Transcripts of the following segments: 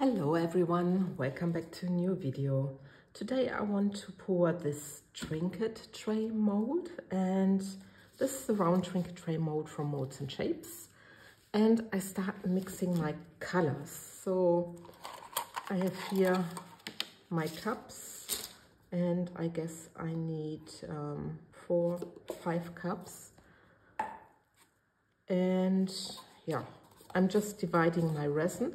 Hello everyone, welcome back to a new video. Today I want to pour this trinket tray mold and this is the round trinket tray mold from Molds and Shapes and I start mixing my colors. So I have here my cups and I guess I need um, four, five cups and yeah, I'm just dividing my resin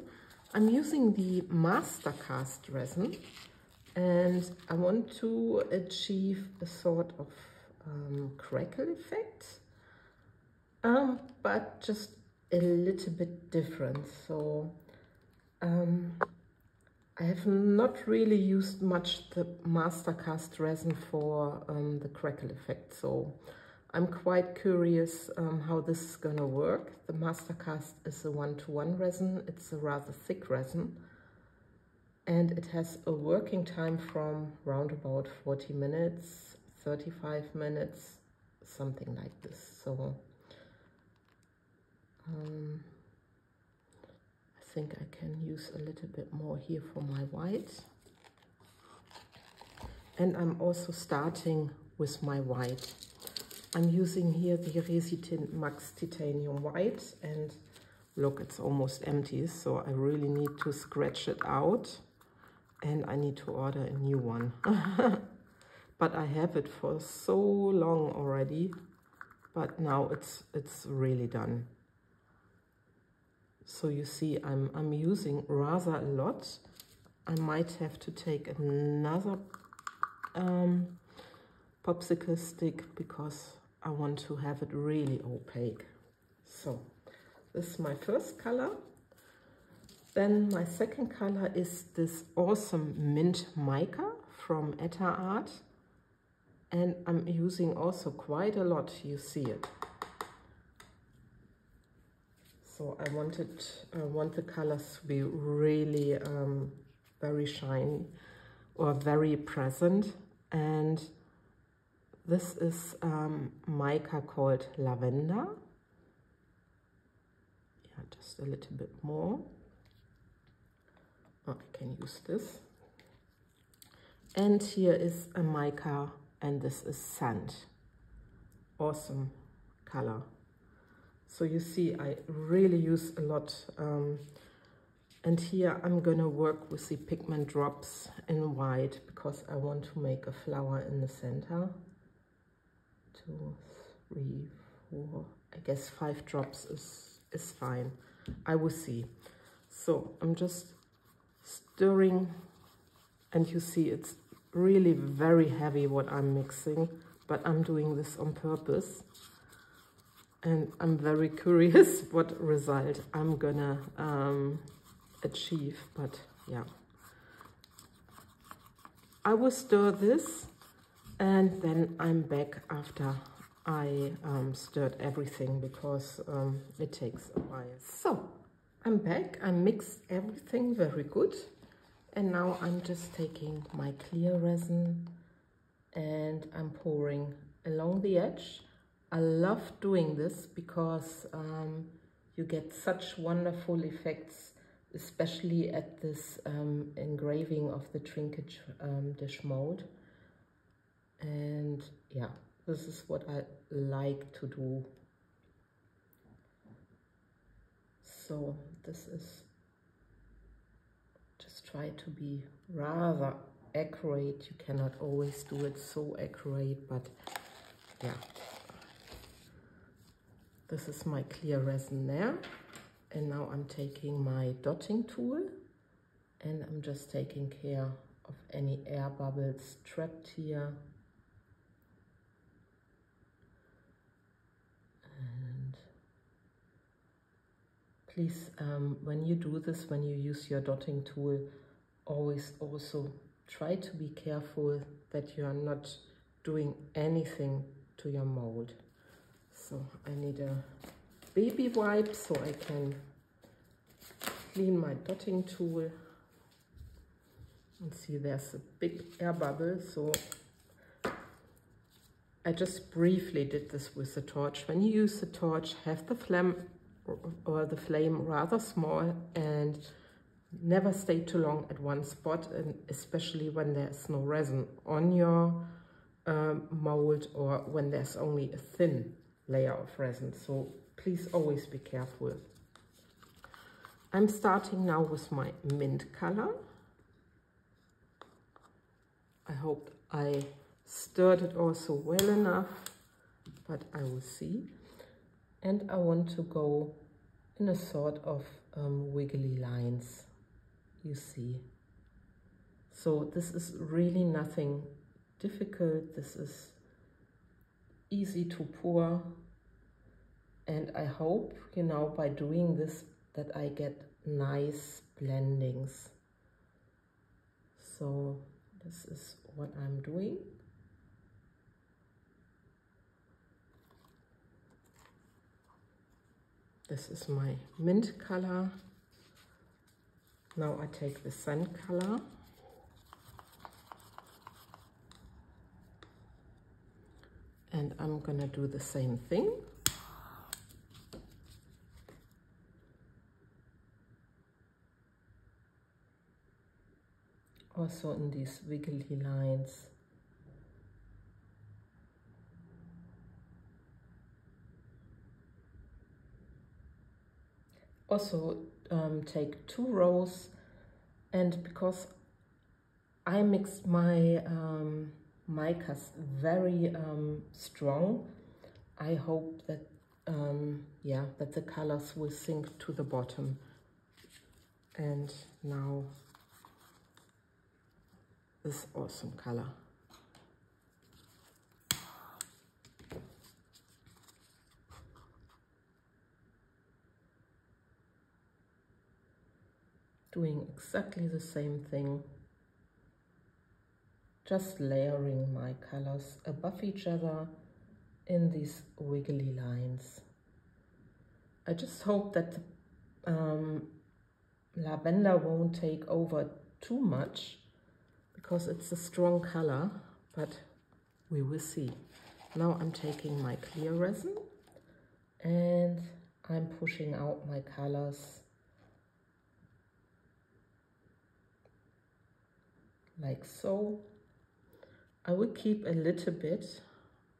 I'm using the Mastercast resin and I want to achieve a sort of um, crackle effect, um, but just a little bit different. So um, I have not really used much the Mastercast resin for um, the crackle effect. So I'm quite curious um, how this is going to work. The Mastercast is a one-to-one -one resin. It's a rather thick resin. And it has a working time from around about 40 minutes, 35 minutes, something like this. So um, I think I can use a little bit more here for my white. And I'm also starting with my white. I'm using here the Resitint Max Titanium White and look, it's almost empty. So I really need to scratch it out and I need to order a new one. but I have it for so long already, but now it's, it's really done. So you see, I'm, I'm using rather a lot. I might have to take another um, popsicle stick because I want to have it really opaque. So this is my first color. Then my second color is this awesome mint mica from Etter Art. And I'm using also quite a lot, you see it. So I wanted, I want the colors to be really um, very shiny or very present. And this is um, mica called Lavender. Yeah, just a little bit more. Oh, I can use this. And here is a mica and this is sand. Awesome color. So you see, I really use a lot. Um, and here I'm gonna work with the pigment drops in white because I want to make a flower in the center two, three, four, I guess five drops is, is fine. I will see. So I'm just stirring and you see it's really very heavy what I'm mixing, but I'm doing this on purpose. And I'm very curious what result I'm gonna um, achieve, but yeah. I will stir this and then I'm back after I um, stirred everything because um, it takes a while. So I'm back, I mixed everything very good. And now I'm just taking my clear resin and I'm pouring along the edge. I love doing this because um, you get such wonderful effects, especially at this um, engraving of the trinket um, dish mold and yeah this is what I like to do. So this is just try to be rather accurate. You cannot always do it so accurate but yeah. This is my clear resin there and now I'm taking my dotting tool and I'm just taking care of any air bubbles trapped here please, um, when you do this, when you use your dotting tool, always also try to be careful that you are not doing anything to your mold. So I need a baby wipe so I can clean my dotting tool. And see there's a big air bubble, so I just briefly did this with the torch. When you use the torch, have the flame or the flame rather small and never stay too long at one spot and especially when there's no resin on your um, mold or when there's only a thin layer of resin. So please always be careful. I'm starting now with my mint color. I hope I stirred it also well enough but I will see and I want to go in a sort of um, wiggly lines you see. So this is really nothing difficult. This is easy to pour. And I hope you know by doing this that I get nice blendings. So this is what I'm doing This is my mint color. Now I take the sand color. And I'm gonna do the same thing. Also in these wiggly lines. Also um, take two rows and because I mixed my um, micas very um, strong I hope that um, yeah that the colors will sink to the bottom. And now this awesome color doing exactly the same thing. Just layering my colors above each other in these wiggly lines. I just hope that um, lavender won't take over too much because it's a strong color but we will see. Now I'm taking my clear resin and I'm pushing out my colors like so. I will keep a little bit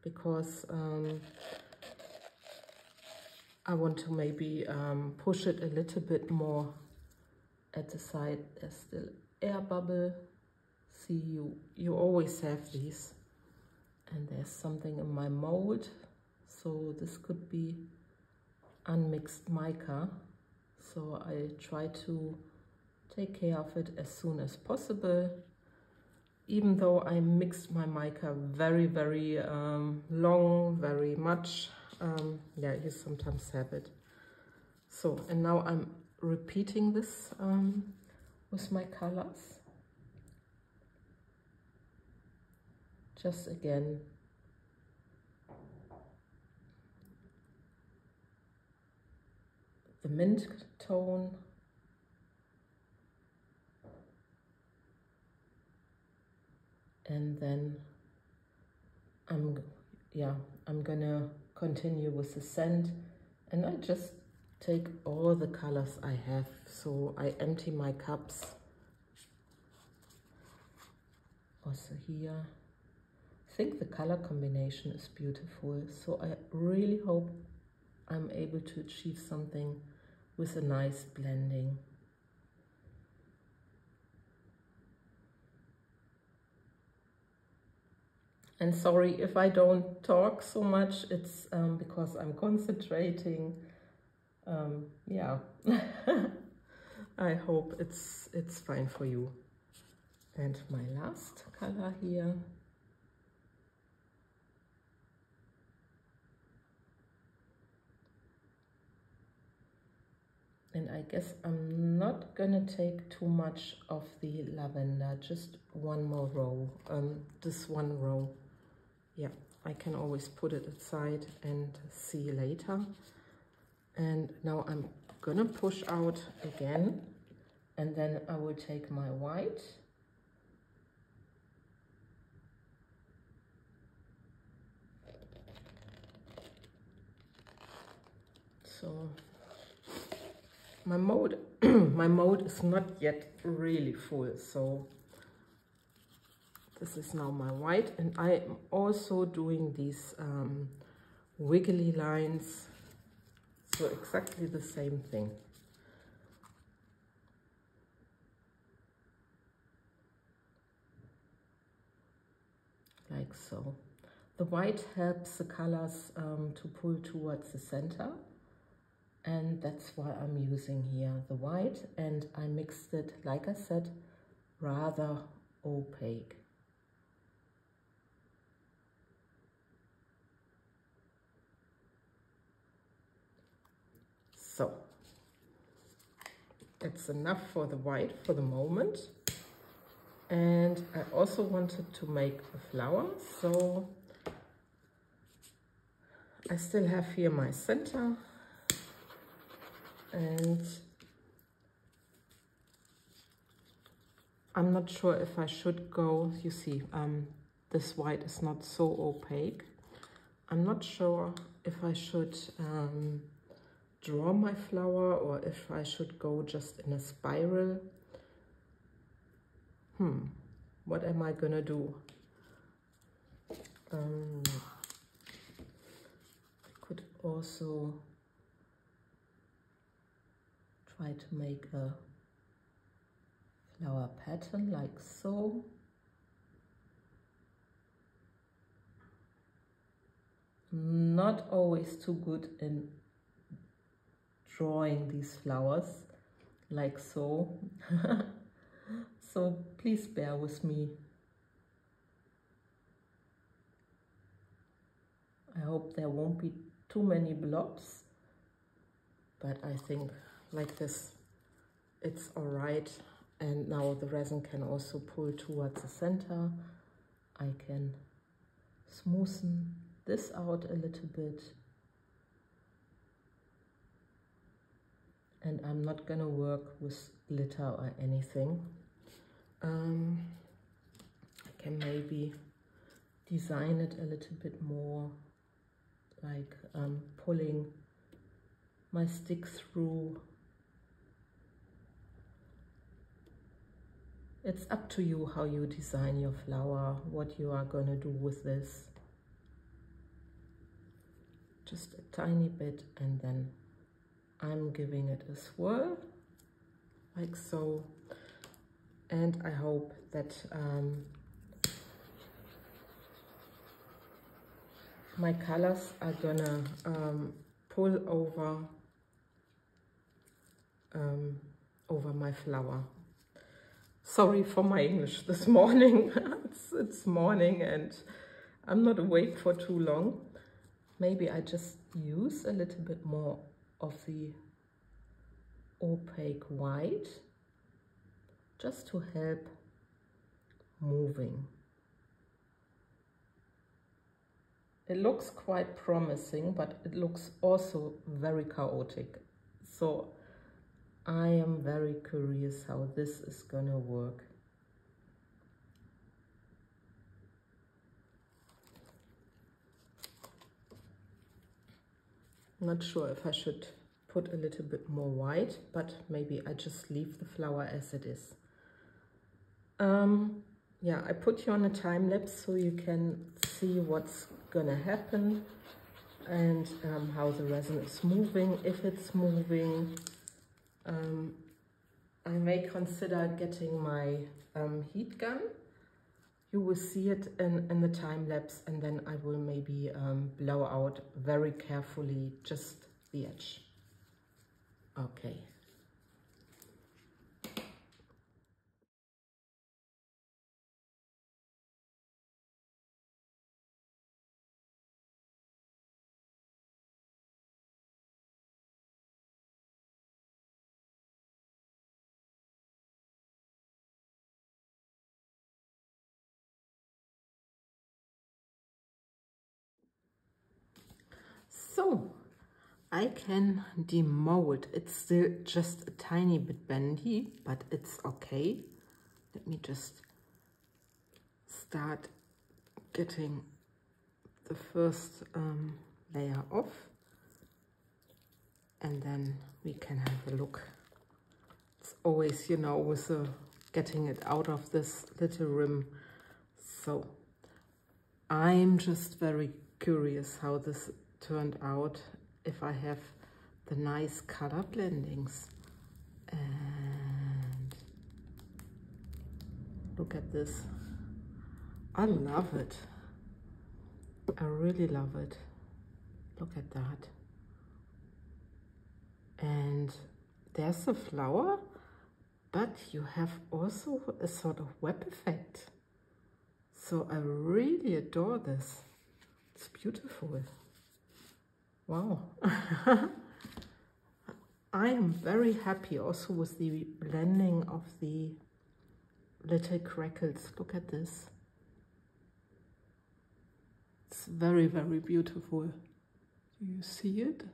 because um, I want to maybe um, push it a little bit more at the side. There's still air bubble. See, you, you always have these. And there's something in my mold. So this could be unmixed mica. So I try to take care of it as soon as possible even though I mixed my mica very, very um, long, very much, um, yeah, you sometimes have it. So, and now I'm repeating this um, with my colors. Just again, the mint tone and then I'm yeah I'm gonna continue with the sand and I just take all the colors I have. So I empty my cups. Also here. I think the color combination is beautiful. So I really hope I'm able to achieve something with a nice blending And sorry if I don't talk so much, it's um, because I'm concentrating. Um, yeah, I hope it's, it's fine for you. And my last color here. And I guess I'm not gonna take too much of the lavender, just one more row, um, this one row yeah I can always put it aside and see later. And now I'm gonna push out again and then I will take my white. So my mode my mode is not yet really full so this is now my white and I'm also doing these um, wiggly lines so exactly the same thing. Like so. The white helps the colors um, to pull towards the center and that's why I'm using here the white and I mixed it like I said rather opaque so it's enough for the white for the moment and I also wanted to make a flower so I still have here my center and I'm not sure if I should go, you see, um, this white is not so opaque. I'm not sure if I should um, draw my flower or if I should go just in a spiral. Hmm, what am I gonna do? Um, I could also try to make a flower pattern like so. Not always too good in drawing these flowers like so. so please bear with me. I hope there won't be too many blobs, but I think like this it's all right and now the resin can also pull towards the center I can smoothen this out a little bit and I'm not gonna work with glitter or anything um, I can maybe design it a little bit more like um, pulling my stick through It's up to you how you design your flower, what you are going to do with this. Just a tiny bit and then I'm giving it a swirl like so. And I hope that um, my colors are gonna um, pull over um, over my flower Sorry for my English this morning. it's, it's morning and I'm not awake for too long. Maybe I just use a little bit more of the opaque white just to help moving. It looks quite promising, but it looks also very chaotic. So I am very curious how this is gonna work. Not sure if I should put a little bit more white, but maybe I just leave the flower as it is. Um, yeah, I put you on a time lapse so you can see what's gonna happen and um, how the resin is moving, if it's moving, um, I may consider getting my um, heat gun. You will see it in, in the time lapse and then I will maybe um, blow out very carefully just the edge. Okay. So I can demold. It's still just a tiny bit bendy, but it's okay. Let me just start getting the first um, layer off. and then we can have a look. It's always, you know, with the getting it out of this little rim. So I'm just very curious how this turned out if I have the nice color blendings. And look at this. I love it. I really love it. Look at that. And there's a flower, but you have also a sort of web effect. So I really adore this. It's beautiful. Wow. I am very happy also with the blending of the little crackles. Look at this. It's very, very beautiful. Do you see it?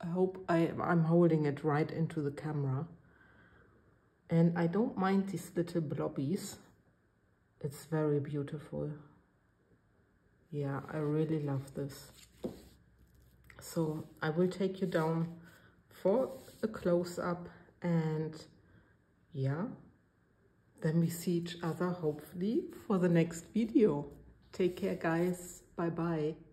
I hope I, I'm holding it right into the camera. And I don't mind these little blobbies. It's very beautiful. Yeah, I really love this. So I will take you down for a close-up and yeah, then we see each other hopefully for the next video. Take care guys. Bye bye.